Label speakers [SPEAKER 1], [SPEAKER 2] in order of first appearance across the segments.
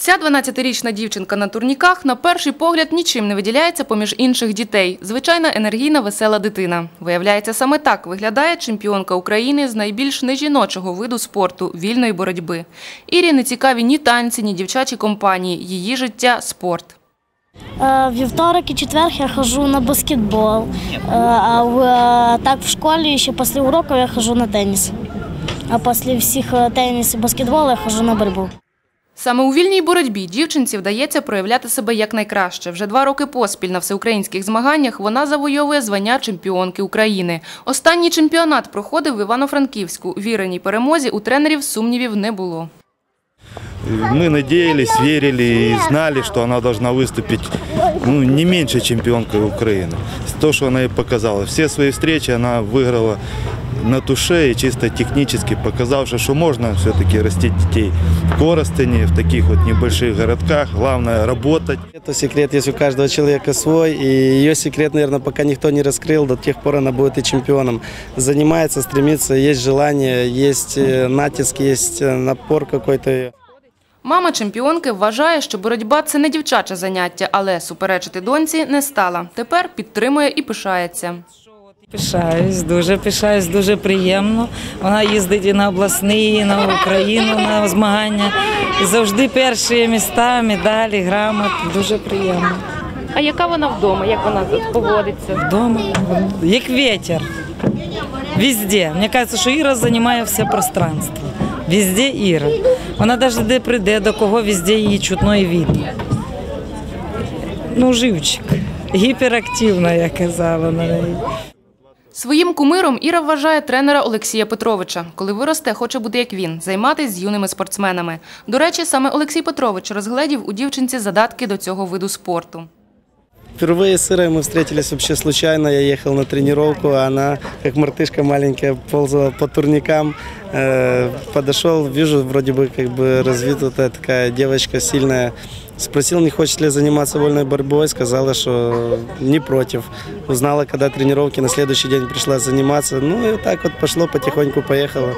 [SPEAKER 1] Ця 12-річна дівчинка на турніках на перший погляд нічим не виділяється поміж інших дітей. Звичайна енергійна, весела дитина. Виявляється, саме так виглядає чемпіонка України з найбільш нежіночого виду спорту – вільної боротьби. Ірі не цікаві ні танці, ні дівчачі компанії. Її життя – спорт.
[SPEAKER 2] Е, Вівторок і четвер я хожу на баскетбол. Е, А е, так в школі ще після уроків я хожу на теніс. А після всіх е, теніс і баскетболу я хожу на боротьбу.
[SPEAKER 1] Саме у вільній боротьбі дівчинці вдається проявляти себе якнайкраще. Вже два роки поспіль на всеукраїнських змаганнях вона завойовує звання чемпіонки України. Останній чемпіонат проходив в Івано-Франківську. Віреній перемозі у тренерів сумнівів не було.
[SPEAKER 3] Мы надеялись, верили и знали, что она должна выступить ну, не меньше чемпионкой Украины. То, что она и показала. Все свои встречи она выиграла на туше и чисто технически показавши, что можно все-таки растить детей в Коростыне, в таких вот небольших городках. Главное работать.
[SPEAKER 4] Это секрет есть у каждого человека свой, и ее секрет, наверное, пока никто не раскрыл, до тех пор она будет и чемпионом. Занимается, стремится, есть желание, есть э, натиск, есть э, напор какой-то.
[SPEAKER 1] Мама чемпіонки вважає, що боротьба – це не дівчаче заняття, але суперечити доньці не стала. Тепер підтримує і пишається.
[SPEAKER 5] Пишаюсь, дуже пишаюсь, дуже приємно. Вона їздить і на обласні, і на Україну на змагання. І завжди перші міста, медалі, грамот. Дуже приємно.
[SPEAKER 1] А яка вона вдома? Як вона тут поводиться?
[SPEAKER 5] Вдома, як вітер. Везде. Мені кажеться, що Іра займає все пространство. Везде Іра. Вона навіть де прийде, до кого везде її чутно і видно. Ну, живчик. Гіперактивна, я казала на неї.
[SPEAKER 1] Своїм кумиром Іра вважає тренера Олексія Петровича. Коли виросте, хоче бути як він – займатися з юними спортсменами. До речі, саме Олексій Петрович розгледів у дівчинці задатки до цього виду спорту.
[SPEAKER 4] Впервые с Ирой мы встретились вообще случайно. Я ехал на тренировку, а она, как мартышка маленькая, ползала по турникам. Э, Подошел, вижу, вроде бы как бы развитая такая девочка сильная. Спросил, не хочет ли заниматься вольной борьбой, сказала, что не против. Узнала, когда тренировки, на следующий день пришла заниматься. Ну и вот так вот пошло, потихоньку поехала.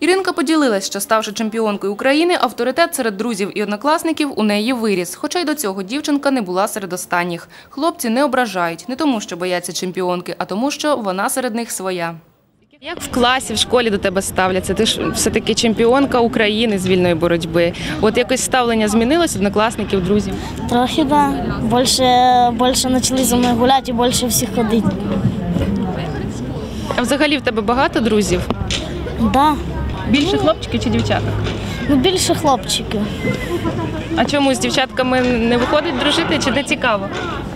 [SPEAKER 1] Іринка поділилась, що ставши чемпіонкою України, авторитет серед друзів і однокласників у неї виріс. Хоча й до цього дівчинка не була серед останніх. Хлопці не ображають не тому, що бояться чемпіонки, а тому, що вона серед них своя. Як в класі, в школі до тебе ставляться? Ти ж все-таки чемпіонка України з вільної боротьби. От якось ставлення змінилось однокласників, друзів.
[SPEAKER 2] Трохи, да. Більше, більше почали за мною гуляти і більше всіх ходити.
[SPEAKER 1] А взагалі в тебе багато друзів?
[SPEAKER 2] Да.
[SPEAKER 1] Більше хлопчиків чи дівчаток?
[SPEAKER 2] Ну, більше хлопчиків.
[SPEAKER 1] А чому з дівчатками не виходить дружити чи не цікаво?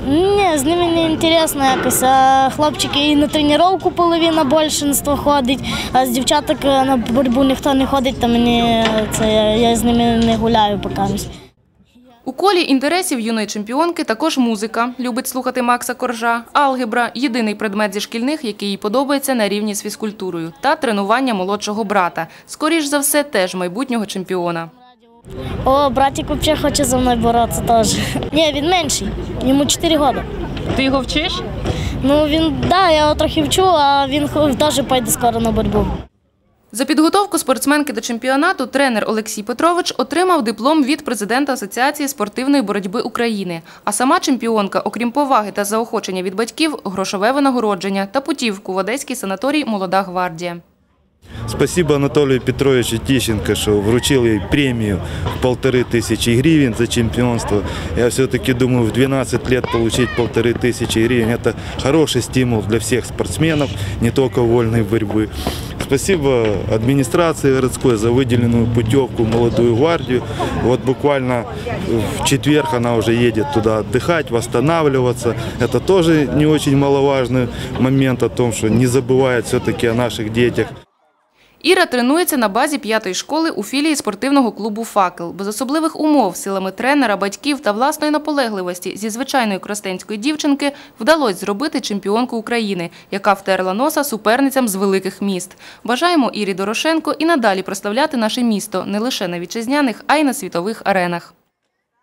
[SPEAKER 2] Ні, з ними не інтересно якось. А хлопчики і на тренування половина більшинство ходить, а з дівчаток е, на боротьбу ніхто не ходить, то мені це я з ними не гуляю поки.
[SPEAKER 1] У колі інтересів юної чемпіонки також музика. Любить слухати Макса Коржа, алгебра – єдиний предмет зі шкільних, який їй подобається на рівні з фізкультурою, та тренування молодшого брата. Скоріш за все, теж майбутнього чемпіона.
[SPEAKER 2] О, братик взагалі хоче за мною боротися теж. Ні, він менший, йому 4 роки.
[SPEAKER 1] Ти його вчиш?
[SPEAKER 2] Ну він, да, я його трохи вчу, а він теж пойде скоро на боротьбу.
[SPEAKER 1] За підготовку спортсменки до чемпіонату тренер Олексій Петрович отримав диплом від президента Асоціації спортивної боротьби України. А сама чемпіонка, окрім поваги та заохочення від батьків, грошове винагородження та путівку в Одеський санаторій Молода гвардія.
[SPEAKER 3] Спасибо Анатолию Петровичу Тищенко, что вручил ей премию в полторы тысячи гривен за чемпионство. Я все-таки думаю, в 12 лет получить полторы тысячи гривен – это хороший стимул для всех спортсменов, не только вольной борьбы. Спасибо администрации городской за выделенную путевку в молодую гвардию. Вот буквально в четверг она уже едет туда отдыхать, восстанавливаться. Это тоже не очень маловажный момент о том, что не забывает все-таки о наших детях.
[SPEAKER 1] Іра тренується на базі п'ятої школи у філії спортивного клубу «Факел». Без особливих умов, силами тренера, батьків та власної наполегливості зі звичайної кростенської дівчинки вдалося зробити чемпіонку України, яка втерла носа суперницям з великих міст. Бажаємо Ірі Дорошенко і надалі прославляти наше місто не лише на вітчизняних, а й на світових аренах.